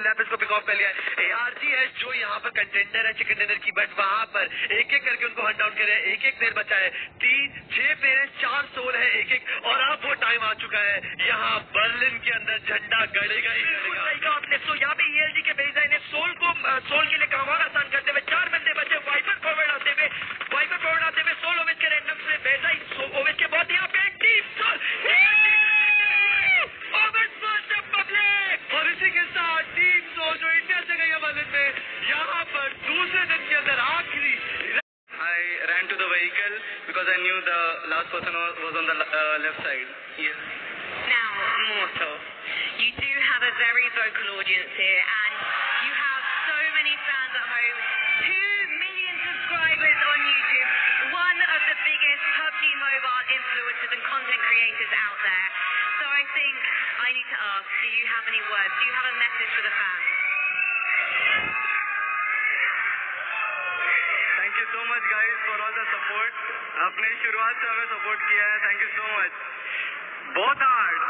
Top कर लिया है। एस जो यहाँ पर कंटेंडर है चिकन डिनर की। बट वहाँ पर एक एक करके उनको हंड डाउन हैं। एक एक प्लेयर बचा है। तीन छह प्लेयर है चार सोल है एक एक और अब वो टाइम आ चुका है। यहाँ बर्लिन के अंदर झंडा गड़ेगा ही गड़ेगा। आपने। सो यहाँ पे ईएलजी के बेजा ने सोल को सोल के लिए यहाँ पर दूसरे दिन के अंदर आखिरी I ran to the vehicle because I knew the last person was on the uh, left side. Yes. Now, Mortal, you do have a very vocal audience here, and you have so many fans at home. Two million subscribers on YouTube, one of the biggest PUBG Mobile influencers and content creators out there. So I think I need to ask, do you have any words? Do you have a message for the fans? So much guys for all the support अपने शुरुआत से हमें support किया है. Thank you so much बहुत hard